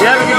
Yeah.